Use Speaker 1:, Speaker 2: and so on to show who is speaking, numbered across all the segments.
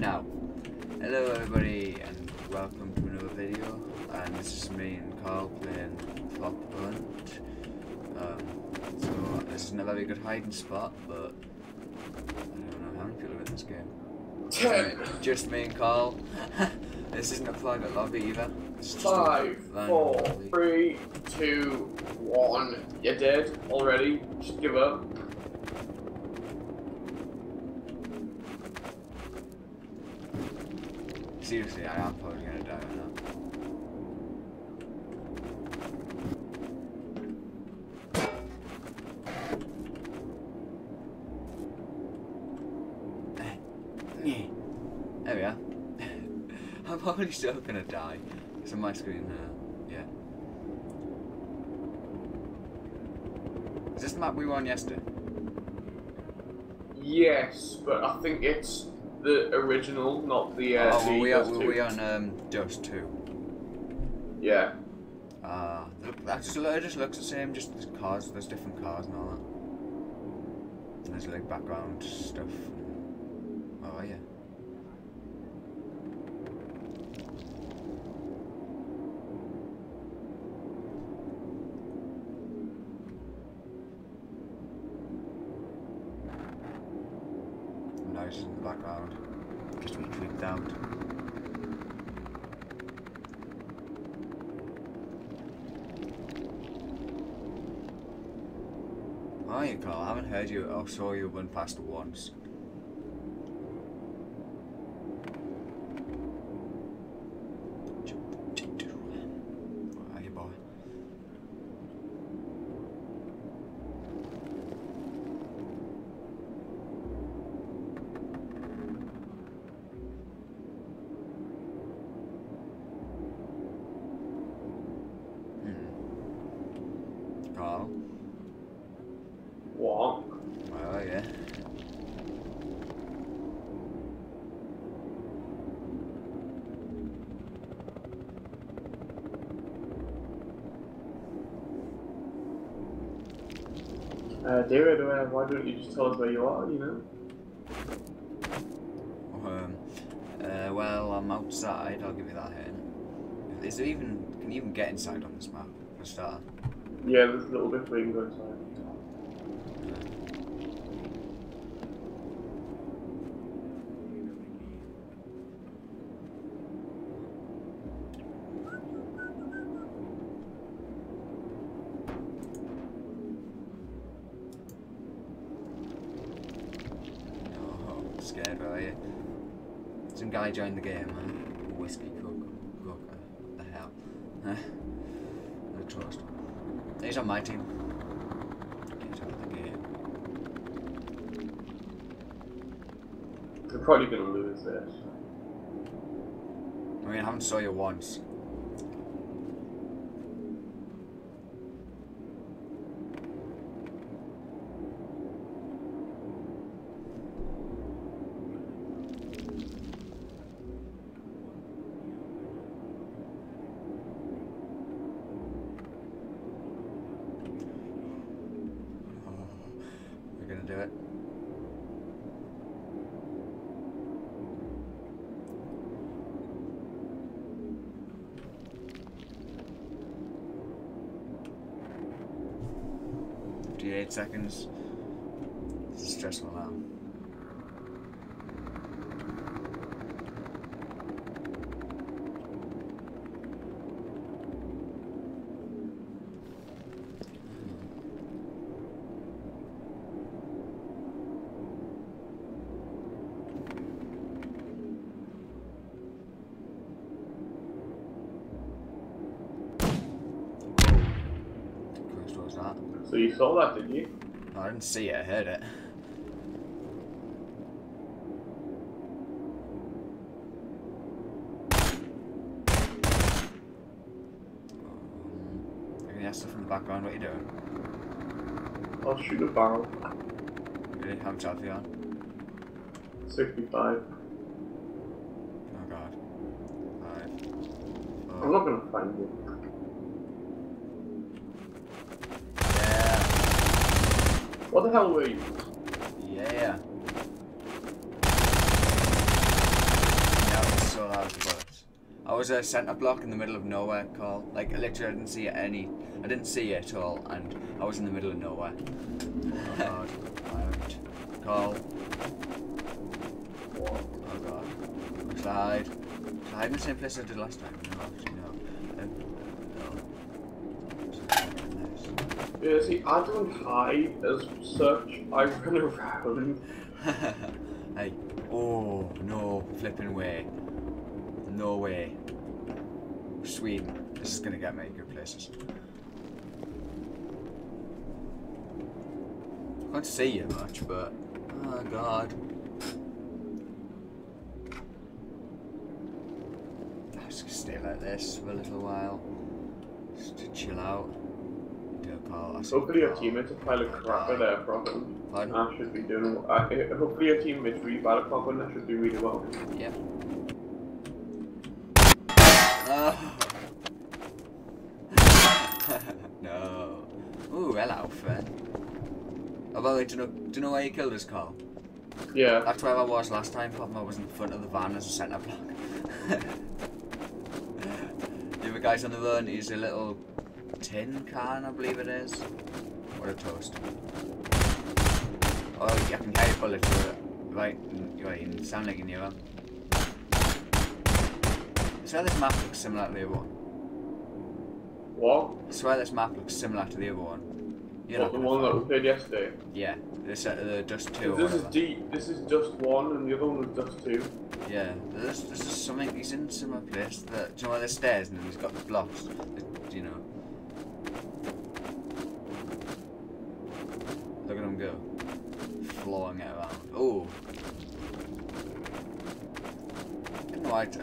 Speaker 1: Now, hello everybody and welcome to another video and this is me and Carl playing Prop Hunt. Um, so this isn't a very good hiding spot but I don't know how people are in this game. Just me and Carl. this isn't a private lobby either. It's just a
Speaker 2: five, four,
Speaker 1: lobby.
Speaker 2: three, two, one. You're dead already. Just give up.
Speaker 1: Seriously, I am probably gonna die right now. There we are. I'm probably still gonna die. It's on my screen now. Yeah. Is this the map we were on yesterday?
Speaker 2: Yes, but I think it's the original, not the. Uh,
Speaker 1: oh,
Speaker 2: the
Speaker 1: we are, we on um, Dust 2.
Speaker 2: Yeah.
Speaker 1: Uh, that just, it just looks the same, just there's cars, there's different cars and all that. There's like background stuff. Oh yeah. Noises in the background. Gets me creeped out. You Carl. I haven't heard you or saw you run past once. Hmm. Carl,
Speaker 2: What?
Speaker 1: where are you?
Speaker 2: Uh, David, uh, why don't you just tell us where you are? You know.
Speaker 1: Um, uh, well, I'm outside. I'll give you that hint. Is there even? Can you even get inside on this map? For a start.
Speaker 2: Yeah, there's a little bit where you can go inside.
Speaker 1: Oh, scared, are you? Some guy joined the game, huh? Whiskey cook, cook, uh, the hell? Huh? No trust. He's on my team. Get out of the game.
Speaker 2: We're probably gonna lose this.
Speaker 1: I mean, I haven't saw you once. Eight seconds. This is stressful.
Speaker 2: So you saw that, didn't you?
Speaker 1: I didn't see it, I heard it. Um, in the background, what are you doing?
Speaker 2: I'll shoot a barrel.
Speaker 1: Really? How much health you on?
Speaker 2: 65.
Speaker 1: Oh god. Five.
Speaker 2: I'm not gonna find you.
Speaker 1: Yeah.
Speaker 2: What the hell were you?
Speaker 1: Yeah. so loud with the bullets. I was a centre block in the middle of nowhere, Carl. Like, literally, I didn't see any. I didn't see it at all, and I was in the middle of nowhere. Oh god. Carl. Oh god. I hide in the same place I did last time? No, actually, no. Um, no. Should I hide in this?
Speaker 2: Yeah, see, I don't hide as such. I run around.
Speaker 1: hey, oh no, flipping way. No way. Sweden, this is gonna get me good places. I can't see you much, but oh god. I'm just gonna stay like this for a little while, just to chill out. Call. I
Speaker 2: Hopefully your teammates are pile of crap at their problem.
Speaker 1: Pardon?
Speaker 2: I should be doing. I, eh, hopefully your teammates really bad at problem. That should be really well.
Speaker 1: Yep. Oh. Ah. no. Ooh, hello, friend. Oh, by the way, do you know, do you know why you killed us, Carl?
Speaker 2: Yeah.
Speaker 1: That's where I was last time, Pop. I was in front of the van as a centre block. the other guy's on the run, he's a little tin can, I believe it is. Or a toast. Oh, yeah, I can hear your bullet through it. Right, right, you sound like you knew him. I swear this map looks similar to the other one.
Speaker 2: What?
Speaker 1: I swear this map looks similar to the other one. You're
Speaker 2: what the one that we played yesterday?
Speaker 1: Yeah, this uh, the Dust 2
Speaker 2: This is. D. This is just one, and the other one was just two.
Speaker 1: Yeah, there's, there's just something, he's in similar place. That, do you know where the stairs and he's got the blocks? The, you know. Go. Flowing it around. Oh! Didn't know ever to.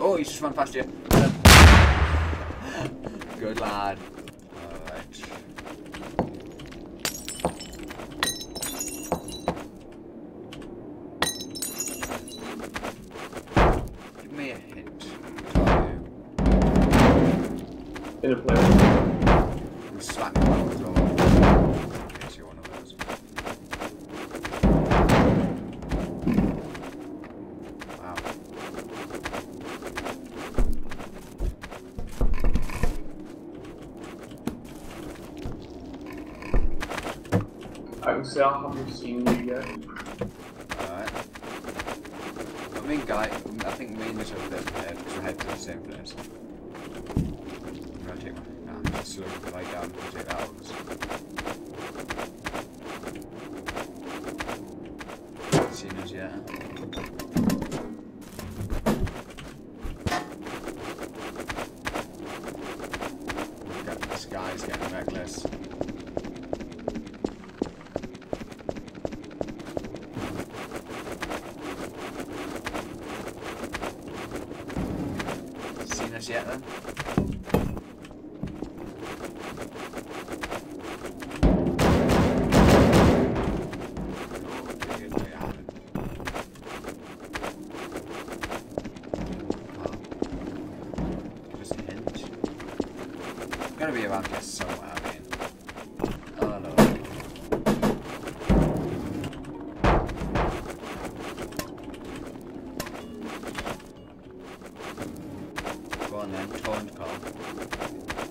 Speaker 1: Oh, he's just run past you. Good lad. Alright. Give me a hint.
Speaker 2: In a place. I can say I haven't seen you yet.
Speaker 1: Alright. I mean, guy, I think me and because we're heading to the same place. I'm gonna. Nah, I'm just slow to lie down and take that out. Seen us yet? Look at this guy's getting reckless. Seen us yet then?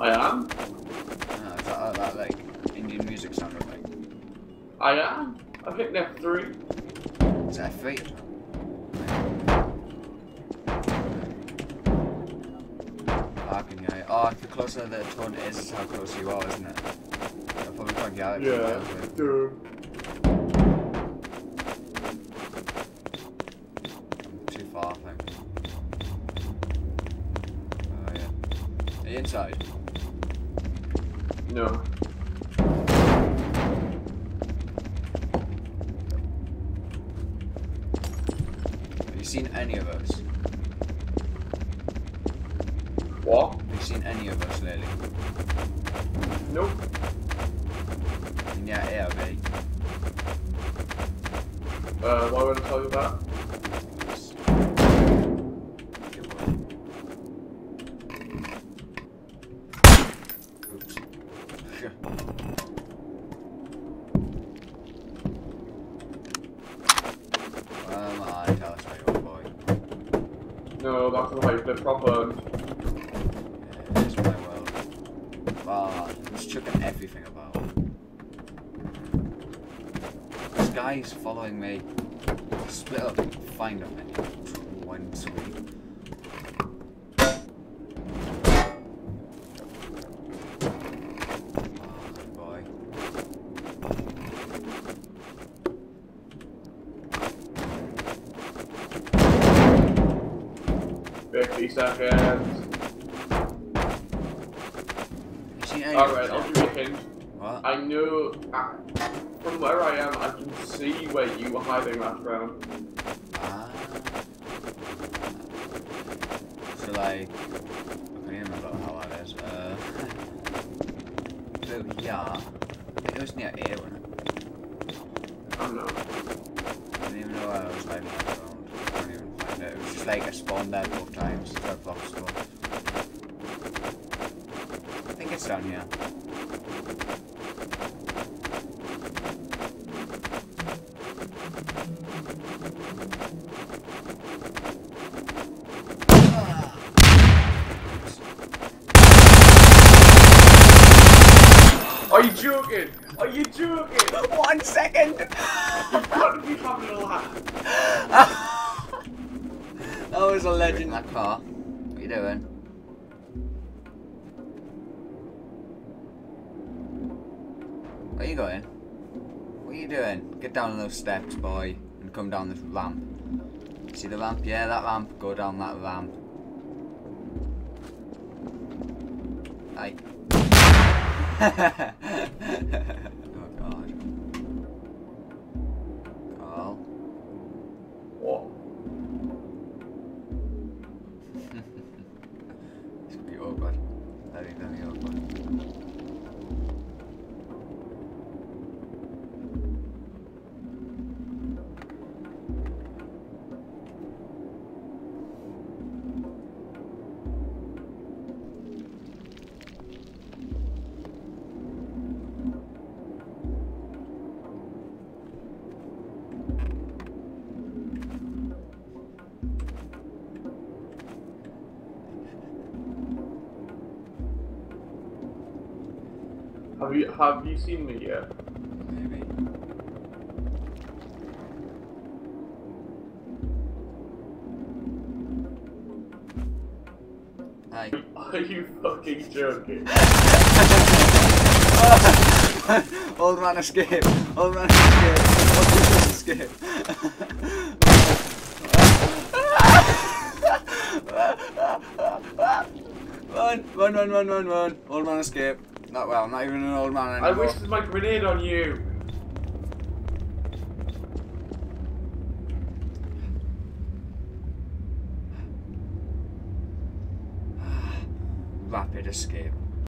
Speaker 1: I
Speaker 2: am.
Speaker 1: Ah, is that, oh, that like Indian music sounded like?
Speaker 2: I am. I've hit F three.
Speaker 1: Is that F8? Barking guy. Oh, the closer the taunt is, how close you are, isn't it? I'll probably you out
Speaker 2: Yeah. No.
Speaker 1: Have you seen any of us?
Speaker 2: What?
Speaker 1: Have you seen any of us lately?
Speaker 2: Nope.
Speaker 1: Your air, mate.
Speaker 2: Uh, why would I tell you that?
Speaker 1: Oops. Come on, tell us how you're boy.
Speaker 2: No, that's like the proper.
Speaker 1: Yeah, it is my world. Wow, just chucking everything about. This guy's following me. Split up, find him, and one sweep. Oh, good boy.
Speaker 2: 50 seconds.
Speaker 1: You seen any
Speaker 2: Alright, I'll give you a hint.
Speaker 1: What?
Speaker 2: I know. Uh, from where I am, I can see where you were hiding last round.
Speaker 1: Ah. So like, I can't even remember how that is. Uh, so yeah, it was near A, wasn't it?
Speaker 2: I don't know.
Speaker 1: I didn't even know where I was hiding last round. I can't even find it. It was just like I spawned there both times. Red block spawn. I think it's down here.
Speaker 2: Are you joking? Are you joking?
Speaker 1: One second!
Speaker 2: You've got to be having a laugh.
Speaker 1: that was a legend. That car. What are you doing? Where you going? What are you doing? Get down those steps, boy, and come down this ramp. See the ramp? Yeah, that ramp. Go down that ramp. Aye. It's gonna be awkward. Very, very awkward.
Speaker 2: Have you have you seen me yet?
Speaker 1: Maybe. Hi.
Speaker 2: Are you fucking joking?
Speaker 1: Old man escape! Old man escape! Old man escape! Run! Run, run, run, run, run! Old man escape. Not well, not even an old man
Speaker 2: I
Speaker 1: anymore.
Speaker 2: wasted my grenade on you.
Speaker 1: Rapid escape.